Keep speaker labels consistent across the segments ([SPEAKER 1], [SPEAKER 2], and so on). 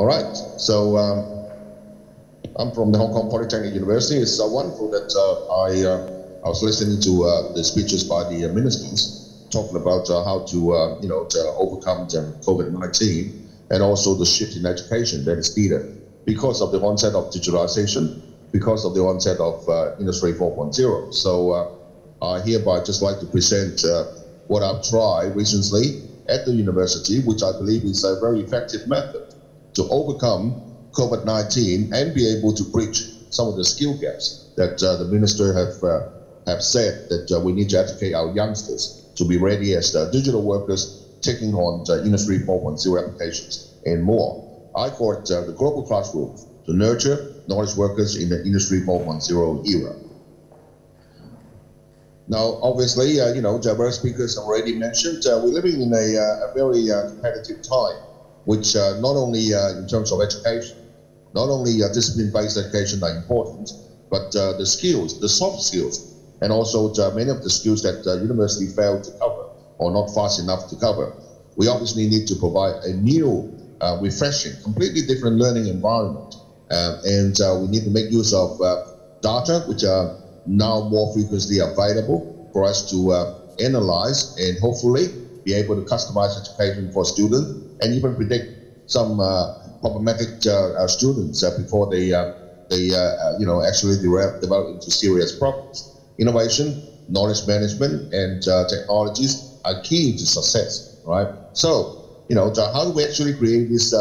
[SPEAKER 1] All right. So um, I'm from the Hong Kong Polytechnic University. It's uh, wonderful that uh, I uh, I was listening to uh, the speeches by the uh, ministers talking about uh, how to you know to overcome the COVID-19 and also the shift in education that is needed because of the onset of digitalization, because of the onset of Industry 4.0. So I hereby just like to present what I've tried recently at the university, which I believe is a very effective method to overcome COVID-19 and be able to bridge some of the skill gaps that uh, the minister have uh, have said that uh, we need to educate our youngsters to be ready as digital workers taking on Industry 4.0 applications and more. I call it the global classroom to nurture knowledge workers in the Industry 4.0 era. Now, obviously, uh, you know, various speakers already mentioned, uh, we're living in a, uh, a very competitive time which uh, not only uh, in terms of education, not only uh, discipline-based education are important, but uh, the skills, the soft skills, and also uh, many of the skills that the university failed to cover or not fast enough to cover. We obviously need to provide a new, refreshing, completely different learning environment. Um, and we need to make use of data, which are now more frequently available for us to analyze and hopefully be able to customize education for students and even predict some uh, problematic uh, uh, students before they they you know actually develop into serious problems. Innovation, knowledge management, and technologies are key to success, right? So you know how do we actually create this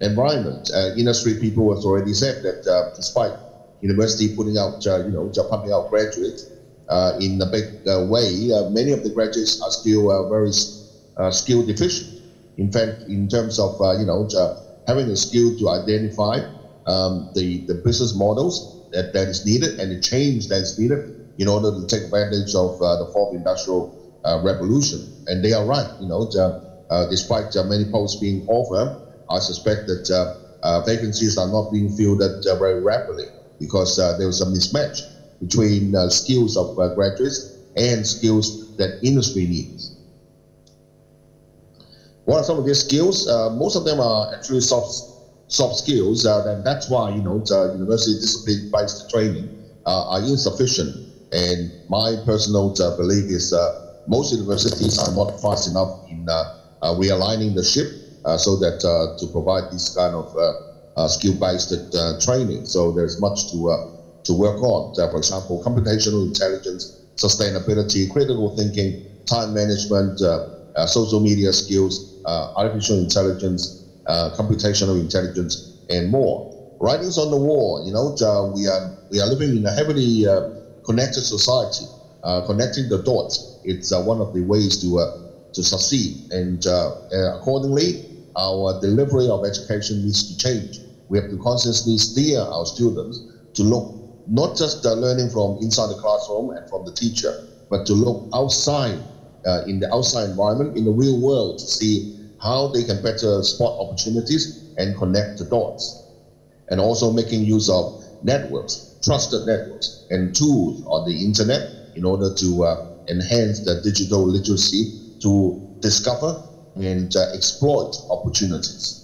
[SPEAKER 1] environment? industry people have already said that despite university putting out, uh, you know, pumping out graduates uh, in a big uh, way. many of the graduates are still very skill deficient. In fact, in terms of uh, you know having the skill to identify um, the the business models that, that is needed and the change that is needed in order to take advantage of uh, the fourth industrial uh, revolution. And they are right. You know, uh, despite many posts being offered, I suspect that vacancies are not being filled very rapidly because there was a mismatch between skills of graduates and skills that industry needs. What are some of these skills? Uh, most of them are actually soft soft skills, uh, and that's why you know the university discipline-based training uh, are insufficient. And my personal uh, belief is uh, most universities are not fast enough in uh, realigning the ship so that to provide this kind of skill-based training. So there's much to to work on. for example, computational intelligence, sustainability, critical thinking, time management, social media skills, uh, artificial intelligence, uh, computational intelligence, and more. Writings on the wall. You know, uh, we are we are living in a heavily connected society. connecting the dots. It's one of the ways to to succeed, and accordingly, our delivery of education needs to change. We have to constantly steer our students to look not just uh, learning from inside the classroom and from the teacher, but to look outside uh, in the outside environment, in the real world, to see how they can better spot opportunities and connect the dots. And also making use of networks, trusted networks, and tools on the internet in order to uh, enhance the digital literacy to discover and uh, exploit opportunities.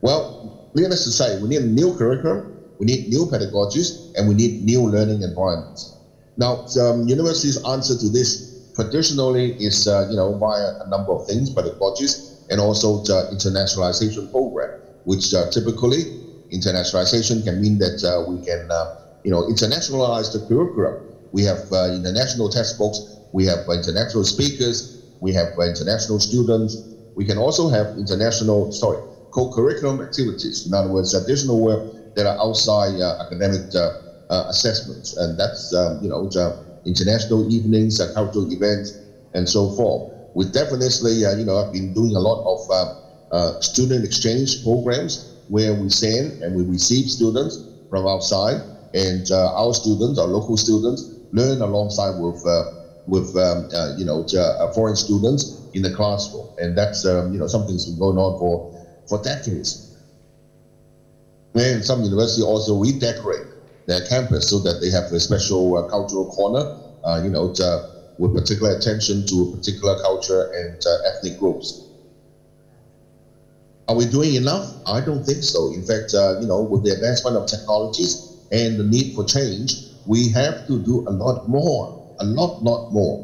[SPEAKER 1] Well, needless to say, we need a new curriculum, we need new pedagogies, and we need new learning environments. Now, um, universities' answer to this traditionally is uh, you know via a number of things, pedagogies and also the internationalization program, which uh, typically internationalization can mean that uh, we can uh, you know internationalize the curriculum. We have uh, international textbooks, we have international speakers, we have international students. We can also have international sorry co-curriculum activities. In other words, additional work that are outside uh, academic assessments, and that's um, you know. The, international evenings, uh, cultural events, and so forth. We definitely, uh, you know, have been doing a lot of uh, student exchange programs where we send and we receive students from outside, and our students, our local students, learn alongside with with um, uh, you know uh, foreign students in the classroom, and that's um, you know something that's been going on for for decades. And some universities also redecorate their campus so that they have a special uh, cultural corner, uh, you know, to, with particular attention to a particular culture and uh, ethnic groups. Are we doing enough? I don't think so. In fact, you know, with the advancement of technologies and the need for change, we have to do a lot more, a lot, lot more.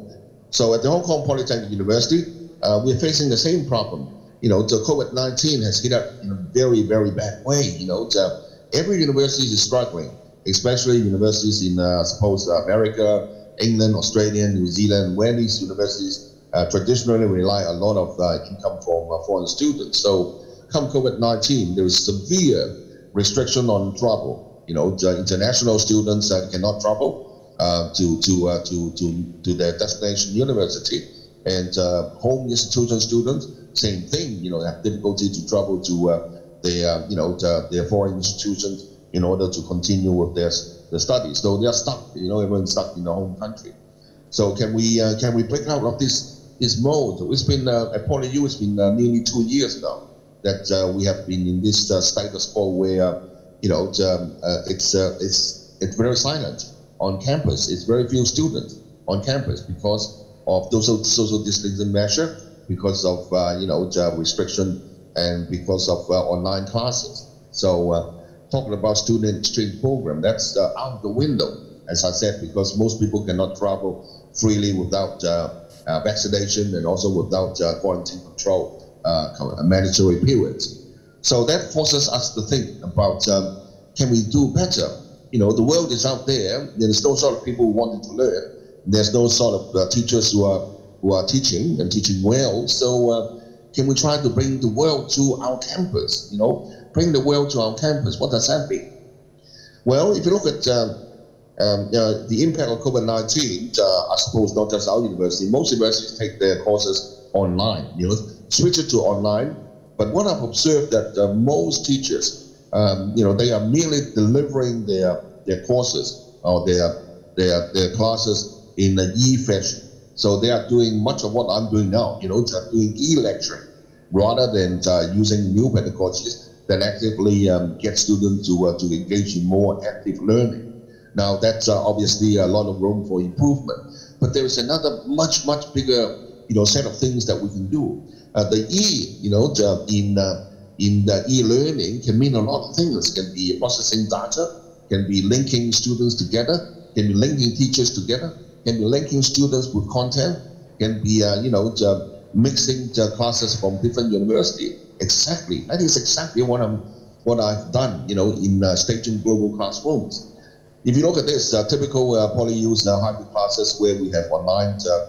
[SPEAKER 1] So at the Hong Kong Polytechnic University, uh, we're facing the same problem. You know, the COVID-19 has hit us in a very, very bad way. You know, the, every university is struggling, especially universities in, uh, I suppose, America, England, Australia, New Zealand, where these universities uh, traditionally rely a lot of uh, income from uh, foreign students. So come COVID-19, there is severe restriction on travel. You know, international students uh, cannot travel uh, to to uh, to to to their destination university, and uh, home institution students, same thing. You know, they have difficulty to travel to uh, their you know their foreign institutions in order to continue with their the studies. So they are stuck. You know, everyone's stuck in their home country. So can we can we break out of this this mode? It's been at PolyU. It's been nearly two years now that uh, we have been in this uh, status quo where you know um, uh, it's it's it's very silent on campus. It's very few students on campus because of those social distancing measure, because of you know restriction, and because of online classes. So talking about student exchange program, that's uh, out the window, as I said, because most people cannot travel freely without uh, uh, vaccination and also without quarantine control uh, mandatory periods. So that forces us to think about um, can we do better? You know, the world is out there. There's no sort of people wanting to learn. There's no sort of uh, teachers who are who are teaching and teaching well. So uh, can we try to bring the world to our campus? You know, bring the world to our campus. What does that mean? Well, if you look at um, um, uh, the impact of COVID-19, uh, I suppose not just our university, most universities take their courses online. You know, switch it to online. But what I've observed that uh, most teachers, um, you know, they are merely delivering their their courses or their their their classes in an e-fashion. So they are doing much of what I'm doing now. You know, doing e-lecturing rather than uh, using new pedagogies that actively um, get students to uh, to engage in more active learning. Now that's uh, obviously a lot of room for improvement, but there is another much much bigger you know set of things that we can do. Uh, the E, you know, the, in uh, in the e-learning can mean a lot of things. Can be processing data, can be linking students together, can be linking teachers together, can be linking students with content, can be uh, you know mixing the classes from different university. Exactly, that is exactly what I'm what I've done. You know, in uh, staging global classrooms. If you look at this, uh, typical uh, PolyU's uh, hybrid classes where we have online uh,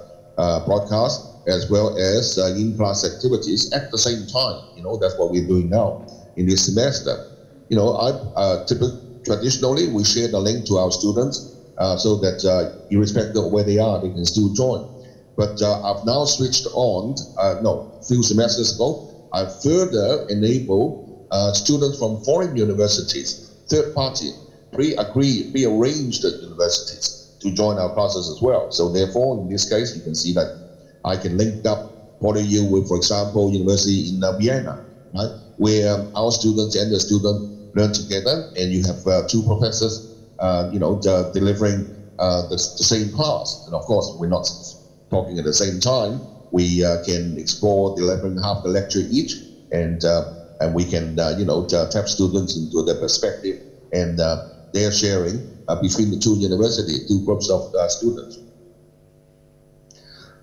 [SPEAKER 1] uh, broadcast as well as uh, in-class activities at the same time. You know, that's what we're doing now in this semester. You know, I uh, typically, traditionally we share the link to our students so that irrespective of where they are, they can still join. But I've now switched on. No, a few semesters ago, I further enable uh, students from foreign universities, third party, pre-agreed, pre-arranged universities to join our classes as well. So therefore, in this case, you can see that I can link up PolyU with, for example, university in uh, Vienna, right, where um, our students and the student learn together, and you have uh, two professors, uh, you know, delivering uh, the, the, same class. And of course, we're not talking at the same time. We uh, can explore delivering half the lecture each, and uh, and we can, you know, tap students into their perspective and their sharing between the two universities, two groups of students.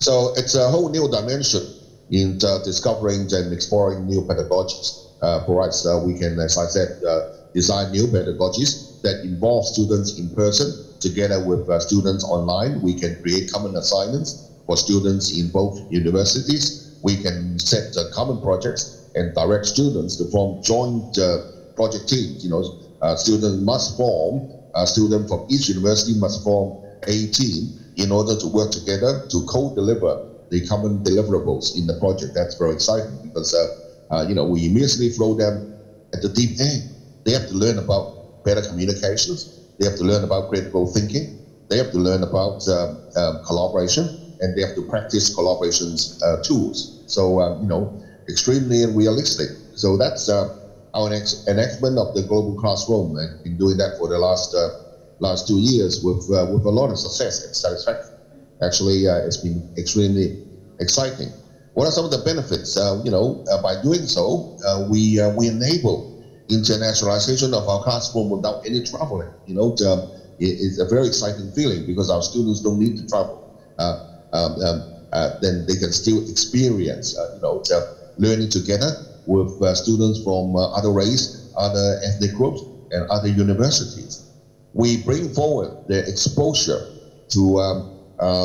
[SPEAKER 1] So it's a whole new dimension in uh, discovering and exploring new pedagogies. Uh, uh, we can, as I said, uh, design new pedagogies that involve students in person together with uh, students online. We can create common assignments for students in both universities. We can set uh, common projects and direct students to form joint project teams. You know, students must form, a student from each university must form a team in order to work together to co-deliver the common deliverables in the project. That's very exciting because uh, uh, you know we immediately throw them at the deep end. They have to learn about better communications. They have to learn about critical thinking. They have to learn about um, um, collaboration, and they have to practice collaborations uh, tools. So uh, you know, extremely realistic. So that's uh, our next enactment of the global classroom, and been doing that for the last uh, last two years with uh, with a lot of success and satisfaction. Actually, uh, it's been extremely exciting. What are some of the benefits? you know, by doing so, we we enable internationalization of our classroom without any traveling. You know, it's a very exciting feeling because our students don't need to travel. Um, um, uh, then they can still experience, uh, you know, learning together with uh, students from other race, other ethnic groups, and other universities. We bring forward their exposure to um,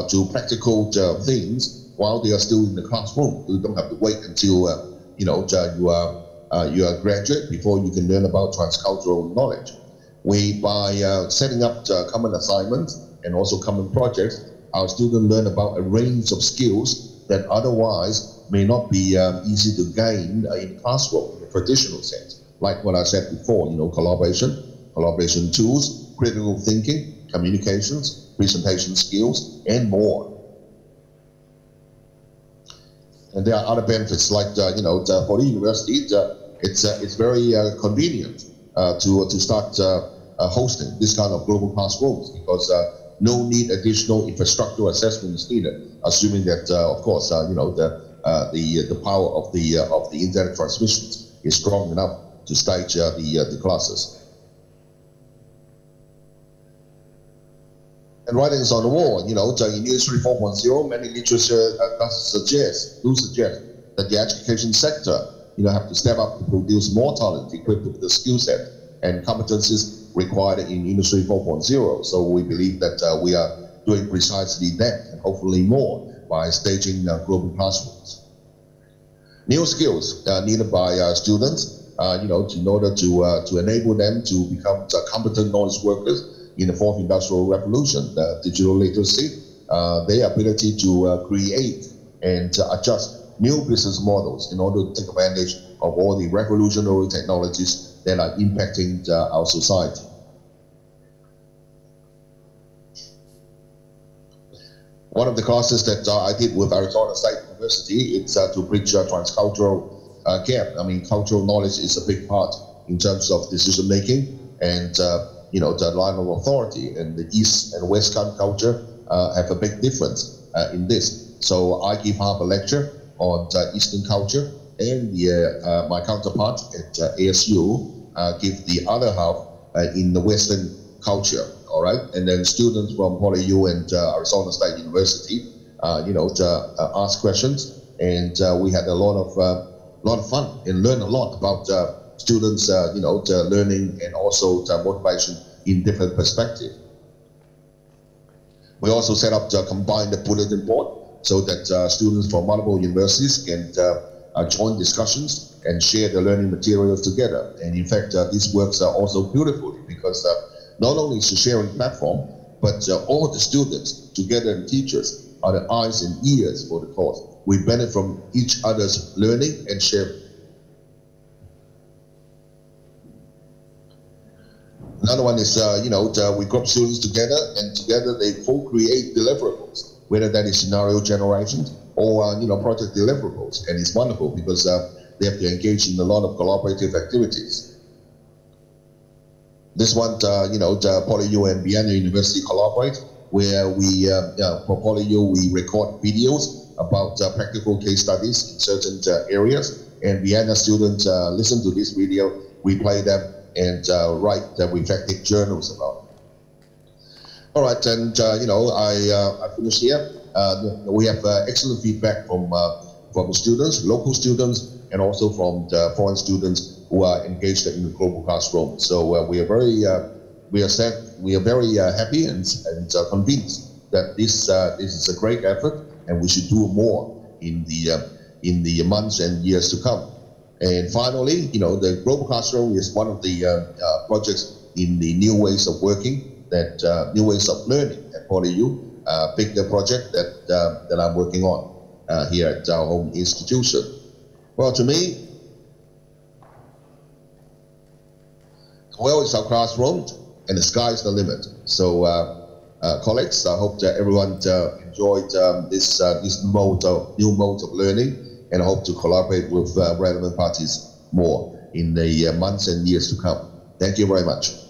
[SPEAKER 1] to practical things while they are still in the classroom. You don't have to wait until you know you are uh, you are a graduate before you can learn about transcultural knowledge. We, by uh, setting up uh, common assignments and also common projects, our students learn about a range of skills that otherwise may not be um, easy to gain in classroom in a traditional sense. Like what I said before, you know, collaboration, collaboration tools, critical thinking, communications, presentation skills, and more. And there are other benefits, like uh, you know, for the university, it's uh, it's very uh, convenient uh, to to start uh, hosting this kind of global classrooms because no need additional infrastructure assessment is needed, assuming that, uh, of course, uh, you know, the, uh, the, the power of the, of the internet transmissions is strong enough to stage the, the classes. and writings on the wall, you know, in Industry 4.0, many literature uh, suggest, do suggest that the education sector, you know, have to step up to produce more talent equipped with the skill set and competencies required in Industry 4.0. So we believe that uh, we are doing precisely that and hopefully more by staging uh, global classrooms. New skills uh, needed by uh, students, uh, you know, in order to, uh, to enable them to become competent knowledge workers in the fourth industrial revolution, the digital literacy, their ability to create and adjust new business models in order to take advantage of all the revolutionary technologies that are impacting our society. One of the courses that uh, I did with Arizona State University is uh, to bridge a transcultural uh, gap. I mean, cultural knowledge is a big part in terms of decision making and uh, you know the line of authority. And the East and West culture uh, have a big difference uh, in this. So I give half a lecture on Eastern culture, and the, my counterpart at ASU give the other half in the Western culture all right? And then students from PolyU and uh, Arizona State University, uh, you know, to, uh, ask questions, and uh, we had a lot of uh, lot of fun and learned a lot about uh, students, you know, learning and also motivation in different perspective. We also set up to combine the bulletin board so that students from multiple universities can join discussions and share the learning materials together. And in fact, this works are also beautifully because not only is a sharing platform, but uh, all the students together and teachers are the eyes and ears for the course. We benefit from each other's learning and sharing. Another one is, uh, you know, we group students together and together they co-create deliverables, whether that is scenario generation or, uh, you know, project deliverables. And it's wonderful because uh, they have to engage in a lot of collaborative activities. This one, uh, you know, the PolyU and Vienna University collaborate, where we, uh, uh, for PolyU, we record videos about uh, practical case studies in certain uh, areas, and Vienna students uh, listen to this video, we play them, and write the reflective journals about. All right, and you know, I, I finish here. We have excellent feedback from from students, local students, and also from the foreign students who are engaged in the global classroom. So uh, we are very uh, we are set, we are very uh, happy and, and uh, convinced that this uh, this is a great effort and we should do more in the uh, in the months and years to come. And finally, you know, the global classroom is one of the projects in the new ways of working, that new ways of learning at PolyU, uh, the project that that I'm working on here at our home institution. Well, to me, well, it's our classroom, and the sky is the limit. So, uh, uh, colleagues, I hope that everyone uh, enjoyed um, this uh, this mode of new mode of learning, and I hope to collaborate with uh, relevant parties more in the uh, months and years to come. Thank you very much.